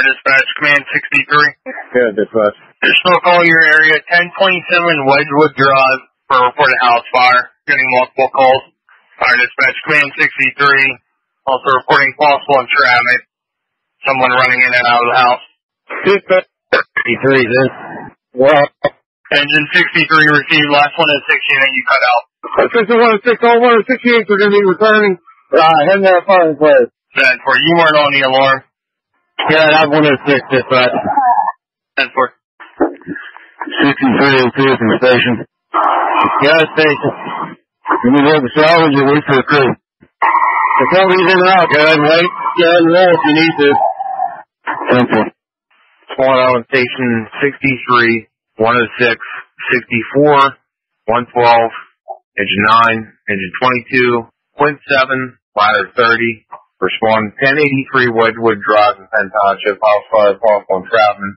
Fire Dispatch, Command 63. Good, dispatch. Additional call your area, 1027 Wedgewood Drive for a reported house fire. Getting multiple calls. Fire Dispatch, Command 63. Also reporting possible entrapment. Someone running in and out of the house. Dispatch. 63 then. Well, Engine 63 received. Last one is 6 unit. You cut out. Assistant 106, all 168 are going to be returning. Uh, heading to firing place. Then for you weren't on the alarm. Yeah, that 106 dispatch. Then for 6302 from the station. Gas station. You need to have a salvage or wait for a crew. If somebody's in or out, go ahead and wait. Go ahead and roll if you need to. Simple. Swan Island Station 63, 106, 64, 112, engine 9, engine 22, point 7, ladder 30, respond 1083 Wedgewood Drive in Penn Township, house fire, off on Troutman,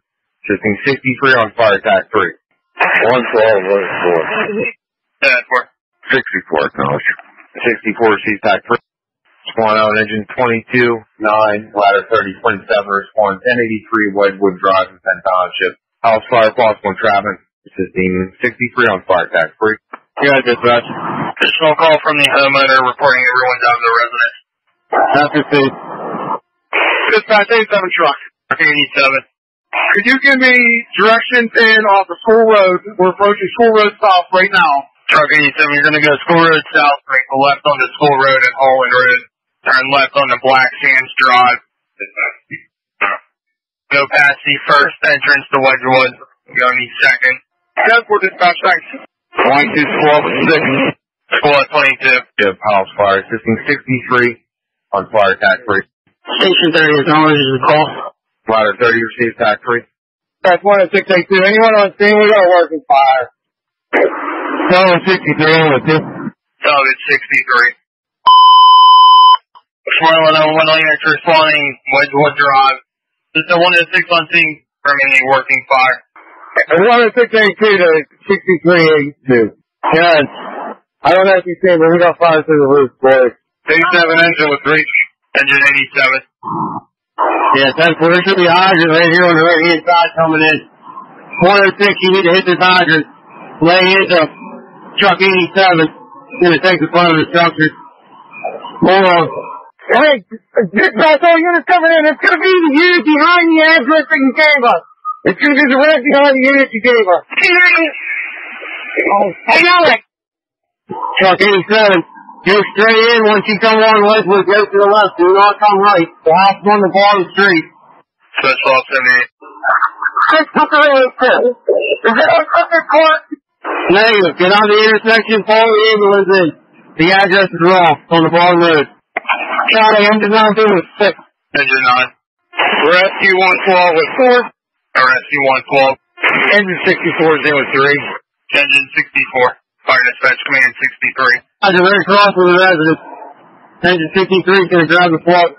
assisting 63 on fire attack 3. 112, what is for? Then for 64, acknowledge. 64 receive attack 3. Swan Island engine 22, 9, ladder 30, point 7, respond 1083 Wedgewood Drive in Penn Township, house fire, possible entrapment, assisting 63 on fire attack 3. Yeah, dispatch. additional call from the homeowner reporting everyone's out of the residence. After food. Dispatch 87 truck. 87. Could you give me directions in off the school road? We're approaching school road south right now. Truck 87, you're going to go School Road South, make a left onto School Road and Holland Road. Turn left onto Black Sands Drive. Go past the first entrance to Wedgewood. Go on the second. Ten for dispatch, thanks. 22 squad with 6. Squad 22. Give house fire, assisting 63 on fire attack 3. Station 30 is always the call. Ladder 30 receive attack 3. That's 10682. Anyone on scene? We got a working fire. Tower 63 with you. Solid 63. Smiling on one lane after responding Wedgewood Drive. Just a 1 to 6 on scene forming a working fire. 10682 to 6382. Good. I don't know if you see, but we got fire through the roof, boys. 87 engine with reach. Engine 87. Yeah, 10 4. There should be a hydrant right here on the right hand side coming in. 106, you need to hit this hydrant. Lay into truck 87. It's going to take the front of the structure. Hold on. Oh. Hey, dispatch all units coming in. It's gonna be the unit behind the address that you gave us. It's gonna be the red behind the unit you gave us. Oh, I know. Truck 87. Go straight in. Once you come on Westwood, go to the left. Do not come right. The house is on the bottom street. Ops 78. This fucker is cool. Is it on Crooked Court? Negative. Get on the intersection. Follow the ambulance in. The address is wrong. On the bottom road. Charlie, I'm just doing six. Engine 9. Rescue 112 with four. RSC 112. Engine 64 is in with three. Engine 64. Fire Dispatch Command 63. Guys are very cross with the residents. Engine 63 is going to grab the float.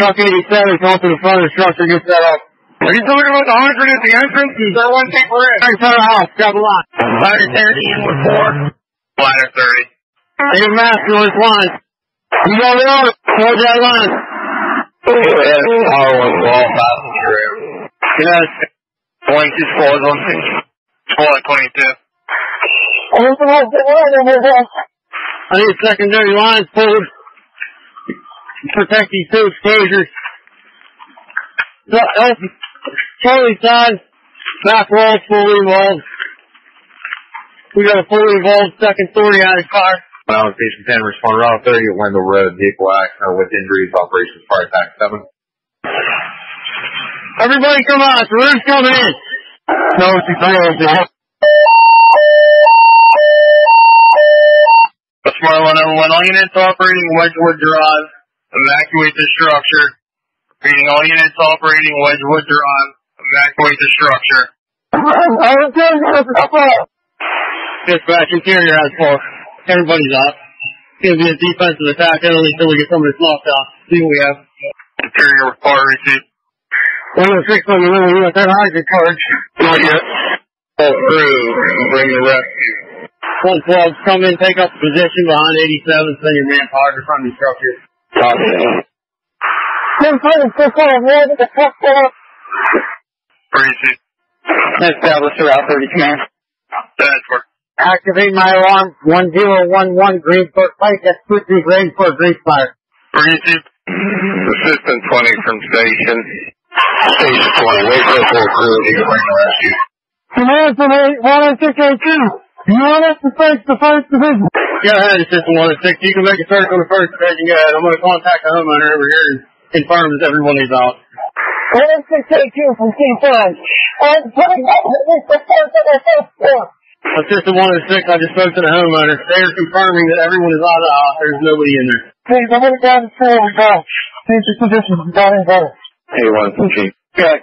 Truck 87 comes to the front of the structure, get set up. Are you talking about the hundred at the entrance? Is that one people in? Right in front of the house, grab the line. Fire 30 in with 4. Ladder 30. Take your mask on this line. You got it on. Hold that line. Yes. Power 112 passenger. Yes. 22 squads on scene. Squad 22. I need secondary lines pulled. Protect these two exposures. So, help Charlie side, back wall fully involved. We got a fully involved second story out of fire. Island Station 10, respond Route 30 at Wendell Road, vehicle accident with injuries, operations fire attack 7. Everybody come on, the roof's coming in. No, it's Smart 101, all units operating Wedgewood Drive. Evacuate the structure. Reading all units operating Wedgewood Drive. Evacuate the structure. Dispatch interior has four. Everybody's up. It's gonna be a defensive attack only until we get some of this locked off. See what we have. Interior fire receipt. One of on the middle, you got that hydrant charge. Not yet. Pull through and bring the rescue. One plug, come in, take up position behind 87, send your manpower in front of the structure. Copy. Precinct. Establish Route 30 command. That's. Activate my alarm 1011 Greensburg Pike at 23 Greenport Greenspire. Precinct. Assistant 20 from station. Station 20, wait for the full crew to get rescue. Command from 8168 2. Your Honor, the first, the first division. Yeah, head, it's Go one Assistant six. You can make a search on the first division. Go ahead. I'm going to contact the homeowner over here and confirm that everyone is out. 1682 from King Fund. Assistant 106, I just spoke to the homeowner. They are confirming that everyone is out of the house. There's nobody in there. Please, I'm going to go down the floor and go. Please, this position is not in there. Hey, one, two, three. Okay.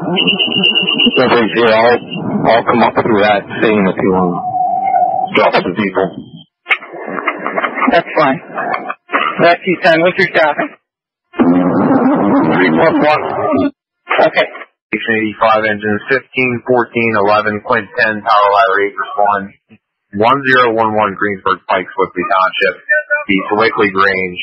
No big deal. I'll, I'll come up through that scene if you want. Drop some people. That's fine. Rescue 10, what's your staffing? Report one. Okay. Station 85 engines 15, 14, 11, Quint 10, power ladder 8, respond. 1011 Greensburg Pike, Sewickley Township, east of Wakely Grange.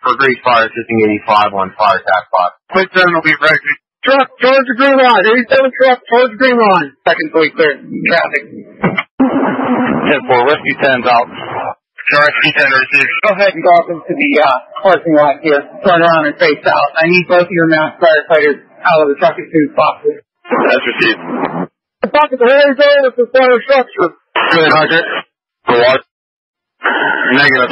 For grease fire, assisting 85 on fire attack spot. Quint 7 will be ready. Truck, towards the green line. 87 truck, towards the green line. Second fully clear. Traffic. 10 4, rescue 10's out. Rescue 10 received. Go ahead and go up into the uh, parking lot here. Turn around and face out. I need both of your masked firefighters out of the truck as soon as possible. That's received. The bucket, the hands over to the fire structure. Good, Hunter. For what? Negative.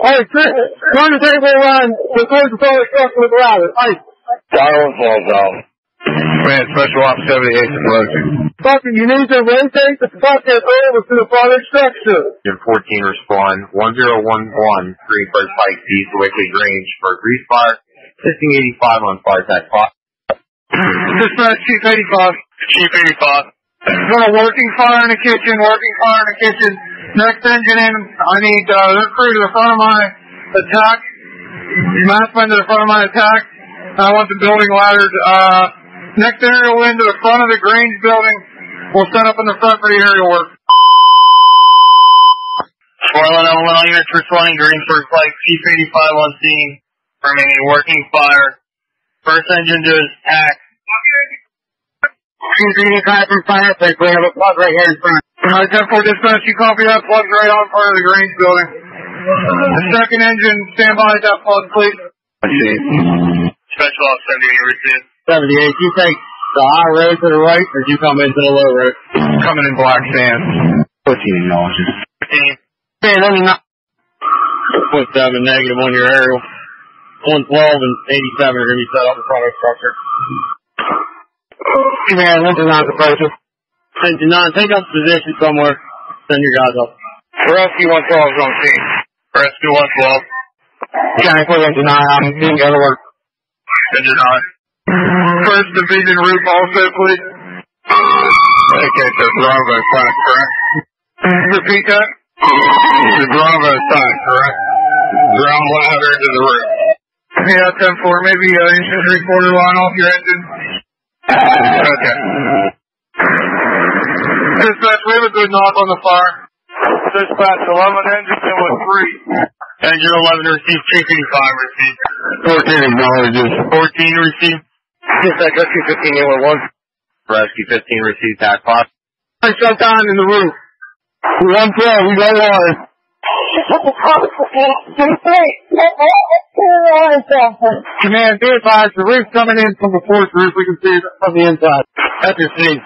All right, turn the table around. We're towards the fire structure with the ladder. Ice. Fire falls out. Man, Special Ops 78 approaching. Bucket, you need to rotate the bucket over to the fire structure. Jim 14 respond. 1011 Greensburg Pike East Wickley Grange for grease fire. Assisting 85 on fire attack spot. Dispatch Chief 85. Chief 85. Got a working fire in the kitchen, working fire in the kitchen. Next engine in, I need uh, their crew to the front of my attack. Mass men to the front of my attack. I want the building laddered. Uh, next aerial in to the front of the Grange building. We'll set up in the front for the aerial work. Squirrel and all units responding Greensburg Flight Chief 85 on scene. Remaining working fire. First engine to attack. Green guy from fire place. We have a plug right here in front. Alright, 10 4 dispatch, you copy that plug's right on front of the Grange building. The second engine, stand by at that plug, please. Special ops 78 received. 78. You take the high road to the right, or you come into the low road? Coming in black sand. 14 acknowledges. 15. Man, let me not. Point seven negative on your aerial. One twelve and eighty seven are gonna be set up in front of the structure. Man, engine nine approaching. Engine nine, take up position somewhere. Send your guys up. Rescue 112 is on scene. Rescue 112. County for engine nine, I'm being go to work. Engine 9. First division roof also, please. Okay, so Bravo attack, correct? Repeat that. The Bravo attack, correct? Ground ladder to the roof. Yeah, 10 4. Maybe uh, inch three quarter line off your engine. Okay. Dispatch, we have a good knock on the fire. Dispatch, 11 engine with three. Engine 11 received, Chief 85 received. 14 acknowledges. 14 received. Dispatch, rescue fifteen, you were one. Rescue 15 received attack spot. I shut down in the roof. One twelve, we got one. Command, be advised, the roof's coming in from the fourth roof. We can see it from the inside. That's your seat.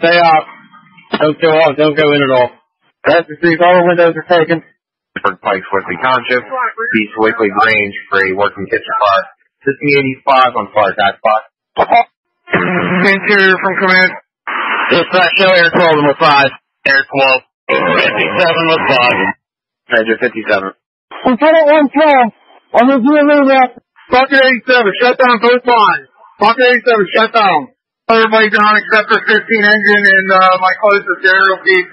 Stay out. Don't go off. Don't go in at all. That's your seat. All the windows are taken. Pittsburgh Pike, Sewickley Township, East Wakely Grange for a working kitchen fire. System 85 on fire attack spot. Interior from command. Dispatch, show air 12 and with 5. Air 12. 57 with 5. Major 57. Lieutenant 112. I'm reviewing that. Bucket 87, shut down both lines. Bucket 87, shut down. Everybody down except for 15 engine and uh, my closest aerial feed.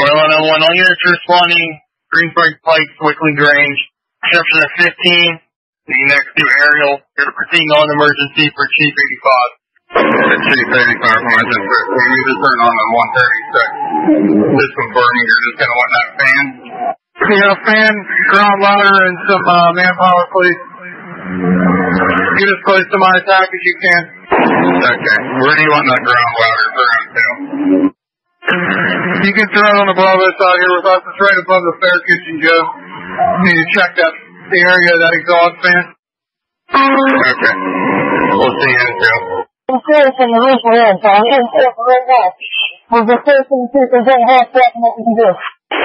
Royal on one, all units responding. Greensburg Pike, Wickley Grange. Exception of 15. The next to aerial. You're proceeding on emergency for Chief 85. Chief 85 from Engine 15. We just turned on the 136. This Just confirming you're just going to want that fan. Yeah, fan, ground ladder, and some uh, manpower, please. Get as close to my attack as you can. Okay. Where do you want that ground ladder thrown to? You can throw it on the Bravo side here with us. It's right above the Fair Kitchen, Joe. You need to check that the area of that exhaust fan. Okay. We'll see you, Joe. Okay, from the roof around, so I'm in for right now. We're just facing see if there's any hot stuff and what we can do.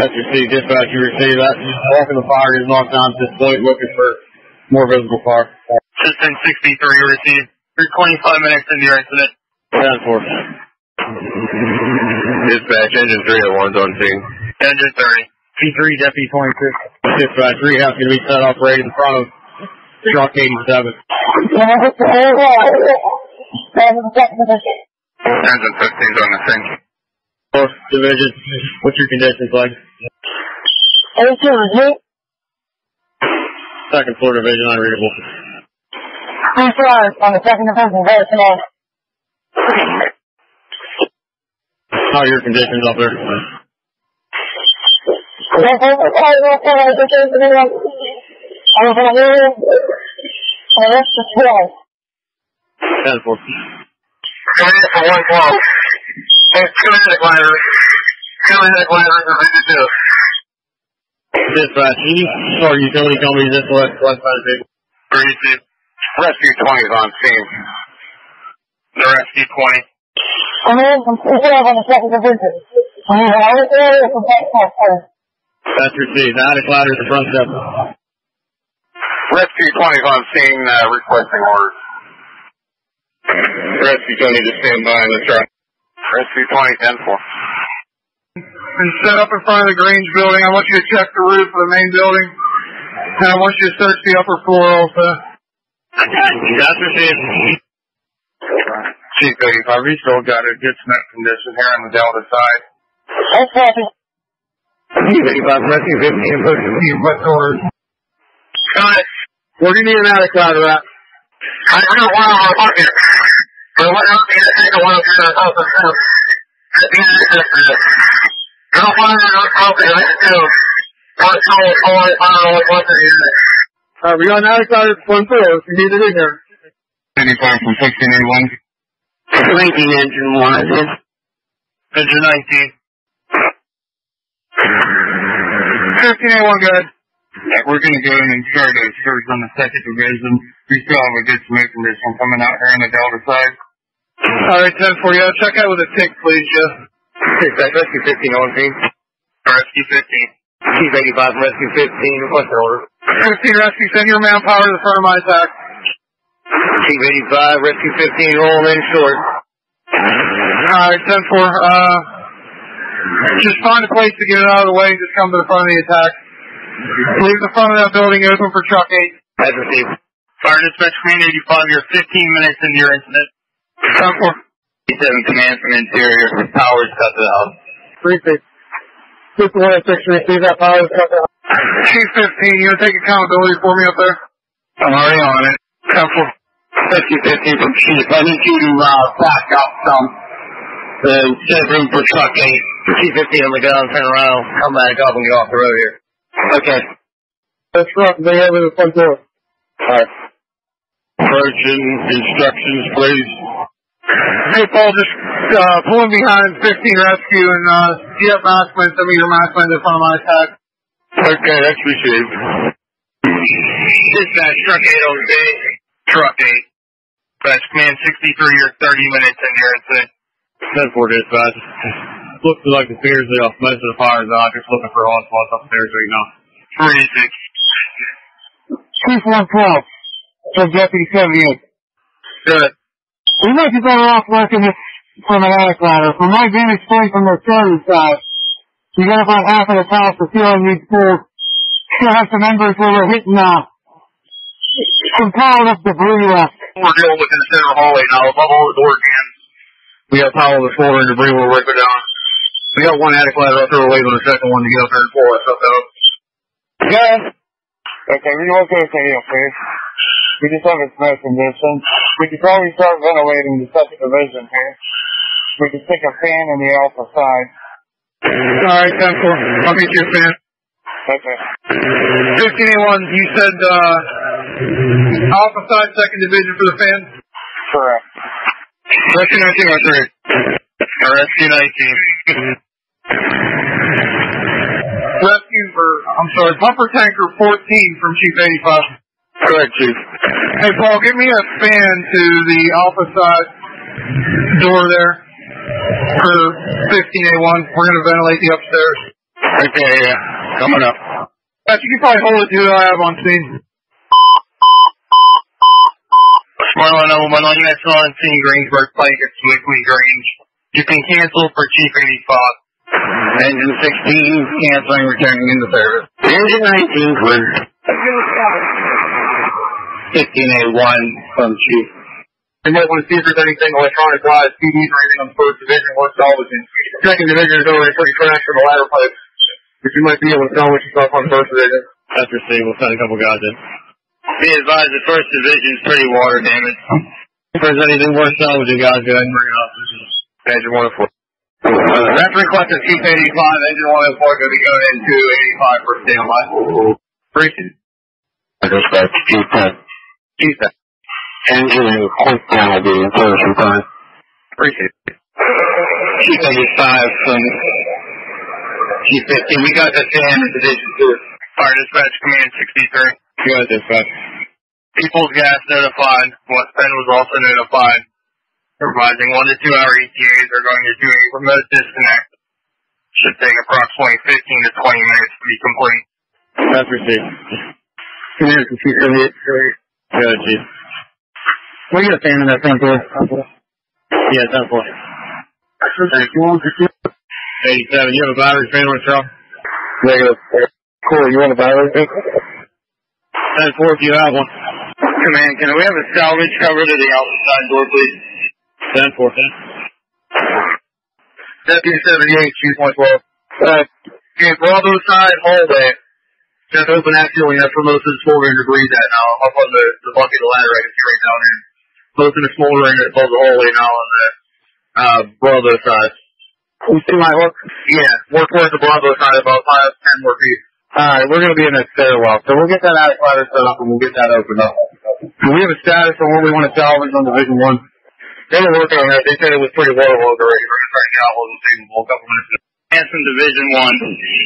That's your C dispatch. You receive that. Just walking the fire is knocked down to this point looking for more visible fire. System 63 received. You're 25 minutes into your incident. Ten four. Dispatch, engine 301's on scene. Engine 30. P3 Deputy 26. Dispatch, rehab going to be set up right in front of truck 87. Yeah, it's the whole lot. Seven seconds. Engine 15's on the scene. Fourth division. What's your conditions like? Eighteen, review. Second floor division unreadable. Three stars on the second division, very command. How are your conditions up there? I was in a room, and the rest is twelve. Ten four. Coming in for 112. Hey, two minute ladders. Two minute ladders are ready to. Dispatch, any or utility companies this left left of the table? Rescue 20 is on scene. The Rescue 20. I'm in from twelve on the second division. We have all the area from that side. That's received. Attic ladder to front step. Rescue 20 is on scene, uh, requesting orders. Rescue 20 to stand by in the truck. Rescue 20, 10 4. And set up in front of the Grange building. I want you to check the roof of the main building. And I want you to search the upper floor also. That's received. Chief 85, we still got a good cement condition here on the Delta side. That's. Chief 85, rescue 15, push request orders. Got it. Where do you need an attic ladder at? I don't want to fuck it. But what else I want to the house of? I think it's just uh, I don't want to I can do. What's going on? I don't know what to do. Alright, we got an ladder at the front door if you need it in here. 85 from 1681. 19 engine 1 is in. Engine 19. 1581, good. Yeah, we're gonna go in and start a search on the second division. We still have a good smoke condition coming out here on the Delta side. Alright, 10 for you. Check out with a tick, please, Jeff. Take that rescue 15 on scene. Rescue 15. Chief 85, rescue 15, what's request order. 15 rescue, send your manpower to the front of my attack. Chief 85, rescue 15, rolling in short. Alright, 10 for, uh, just find a place to get it out of the way and just come to the front of the attack. Leave the front of that building open for truck 8. As received. Fire dispatch command 85, you're 15 minutes into your incident. 10 for. 87 command from interior, power's cut to the house. Three six. Fifty one six receive that power is cut down. Chief fifteen, you gonna take accountability for me up there? I'm already on it. Ten four. Rescue 15 from Chief. I need you to, uh, back up some. And set room for truck 8. Chief 15 on the gun, turn around, come back up and get off the road here. Okay. That's right, they have it in the front door. Alright. Approach instructions, please. Hey Paul, just uh pulling behind fifteen rescue and uh do you have maskmen, send me your maskmen in front of my attack. Okay, that's received. Dispatch, truck 8 on B. Truck 8. Dispatch command 63, you're 30 minutes into your incident. 10 4 dispatch. Looks like the fears off. Most of the fires out. Just looking for hot spots upstairs right now. 46. Chief one twelve. So deputy seventy eight. Good. We might be better off working this from an attic ladder. From my vantage point from the starting side, you got about half of the house, the ceiling needs pulled. Still have some embers where we're hitting, uh, some piled up debris left. We're dealing with the center hallway now, above all the door jams. We got power the floor and debris will rip it down. We got one attic ladder up there. We're waiting on the second one to get up there and pull that stuff out. Yeah. Okay, relocate here, please. We just have a smoke condition. We could probably start ventilating the second division here. We could stick a fan in the alpha side. Alright, 10 4. I'll meet you, fan. Okay. 1581, you said uh, Alpha Side, second division for the fans? Correct. Rescue 1903. Or Rescue 19. Rescue, or, I'm sorry, Bumper Tanker 14 from Chief 85. Correct, Chief. Hey, Paul, give me a fan to the Alpha Side door there for 15A1. We're going to ventilate the upstairs. Okay, yeah. Coming up. Pat, you can probably hold it to who I have on scene. Marlon Owen, on units on scene, Greensburg, Pike at Sewickley Grange. You can cancel for Chief 85. Engine 16 canceling, returning into service. Engine 19 clear. 1581 from Chief. You might want to see if there's anything electronic wise, CDs or anything on the first division what's or salvaging. Second division is already pretty trash for the ladder pipe. But you might be able to salvage yourself on first division. After C, we'll send a couple guys in. Be advised, the first division is pretty water damaged. If there's anything worth salvaging, guys, go ahead and bring it up. This is Engine 104. Uh, that's requested Chief 85, engine 104 going to be going into 85 for standby. Appreciate it. I respect Chief 10. Chief, that. Engine and quick down will be in service in time. Appreciate it. Chief 85 from Chief 15. We got the fan in division 2. Fire Dispatch Command 63. Good dispatch. People's Gas notified. West Penn was also notified. Advising one to two hour ETAs are going to do a remote disconnect. Should take approximately 15 to 20 minutes to be complete. That's received. Come here, computer. Good, Chief. We got a fan in that front door. Yeah, 10 4. Thank you. 87. You have a battery fan on the truck? Negative. Corey, you want a battery? 10 4 if you have one. Command, can we have a salvage cover to the outside door, please? 10 4. Deputy 78, Chief 112. Uh, okay, Bravo side hallway. Just open actually, that's where most of the smoldering debris is at now. Up on the, the bucket of ladder I can see right down there. Most of the smoldering is above the hallway now on the, uh, Bravo side. See my hook? Yeah, more towards the Bravo side, about five, ten more feet. Alright, we're gonna be in that stairwell, so we'll get that ladder set up and we'll get that opened up. Do we have a status on what we want to salvage on Division 1? They were working on that. They said it was pretty waterlogged already. We're gonna try to get out while the thing a couple minutes ago. Hanson Division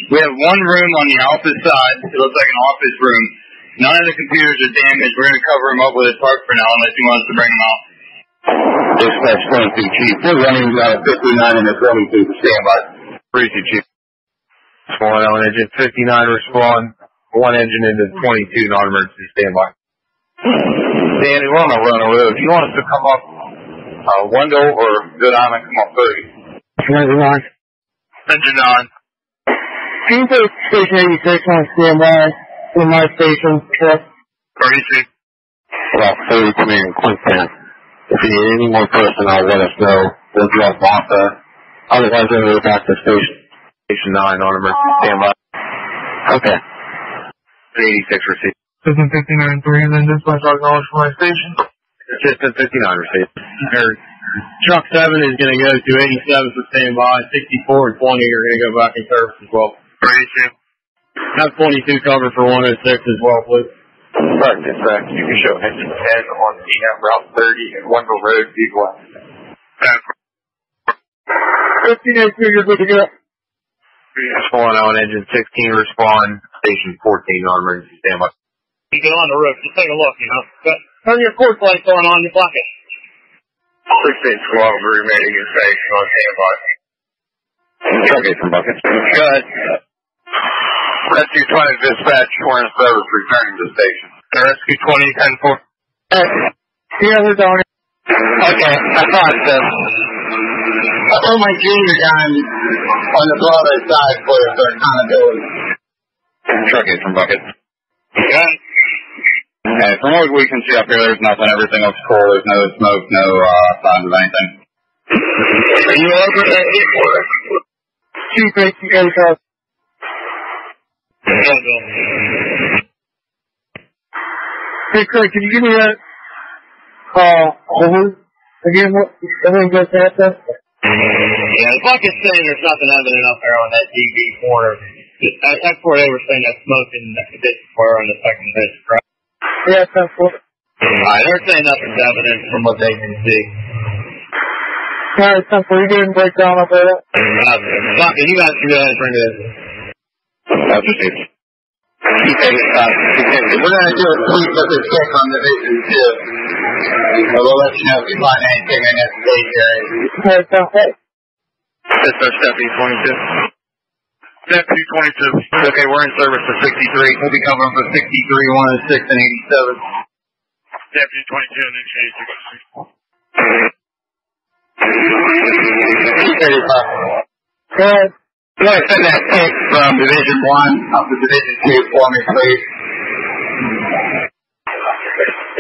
1. We have one room on the office side. It looks like an office room. None of the computers are damaged. We're going to cover them up with a tarp for now unless he wants to bring them out. Dispatch 22, Chief. We're running uh, 59 and a 22 to standby. Appreciate Chief. Spawn on engine 59 respond. One engine into 22 non-emergency standby. Danny, we're on a run road. Do you want us to come up uh, window or good island come up 30? Moving on. Engine on. Can you put Station 86 on standby in my station? Truck? 36. Well, 30 coming in quick then. If you need any more personnel, let us know. We'll drop off there. Otherwise, we'll go back to station. Station 9 non-emergency standby. Okay. 86 received. System 59-3, and then dispatch acknowledged from my station. System 59 received. Or, truck 7 is going to go to 87 for standby. 64 and 20 are going to go back in service as well. 32. Have 22 cover for 106 as well, please. Right, dispatch. You can show engine 10 on EM Route 30 at Wendell Road, East West. 58 you're good to go. Spawn oh, on engine 16 respond. Station 14 non-emergency standby. You get on the roof. Just take a look, you know. But turn your porch lights on on your bucket. 16 squad remaining in station on standby. Truck from buckets. Good. Rescue 20 dispatch, Warren service returning to station. Rescue 20, 10 4. Yeah, we're down. Okay, I thought so. I put my junior down on the Broadway side for for accountability. Truck is from bucket. Good. Okay, from what we can see up here, there's nothing. Everything looks cool. There's no smoke, no uh, signs of anything. Are you over there? Chief 88 Hey, Craig, can you give me that, uh, over again? What, everything goes past that? Yeah, the bucket's saying there's nothing evident up there on that DB corner. That, that's where they were saying that smoking this were on the second visit, right? Yeah, ten four. Alright, they're saying nothing's evident from what they can see. Alright, ten four. You didn't break down up there. Fucking, you guys can go ahead and bring this. That's it. We're going to do a sweep of this check on Division 2. So we'll let you know if you find anything in this stage area. Alright, ten four. This is Deputy 22. Deputy 22. Okay, we're in service for 63. We'll be covering for 63, 106, and 87. Deputy 22 and then 35. Go ahead. You want to send that text from Division 1 up to Division 2 for me, please?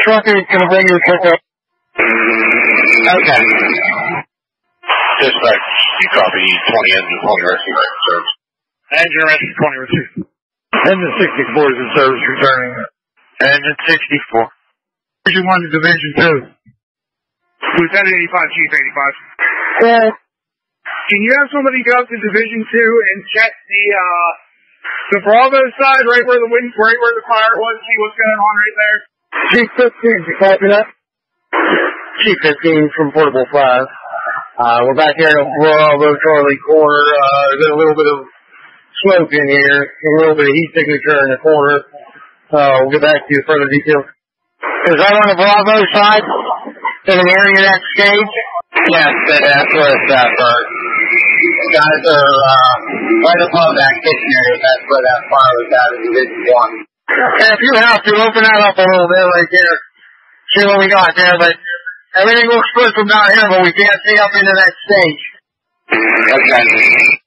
Trucker is gonna bring your pickup. Okay. Dispatch, you copy 20 engine 20 rescue right in service. Engine rescue 20 receive. Engine 64 is in service returning. Engine 64. Division 1 to Division 2. Lieutenant 85, Chief 85. Go ahead. Can you have somebody go up to Division Two and check the uh the Bravo side, right where the wind, right where the fire was, see what's going on right there? Chief fifteen. You copy that? Chief 15 from Portable 5. Uh, we're back here at Bravo Charlie corner. Uh, there's a little bit of smoke in here, a little bit of heat signature in the corner. Uh, we'll get back to you with further details. Is that on the Bravo side? In an area that's staged? Yes, that's where it's at first. Guys are, uh, right above that kitchen area. That's where that fire was at in Division 1. And if you have to, open that up a little bit right there. See what we got there, but everything looks good from down here, but we can't see up into that stage. Okay.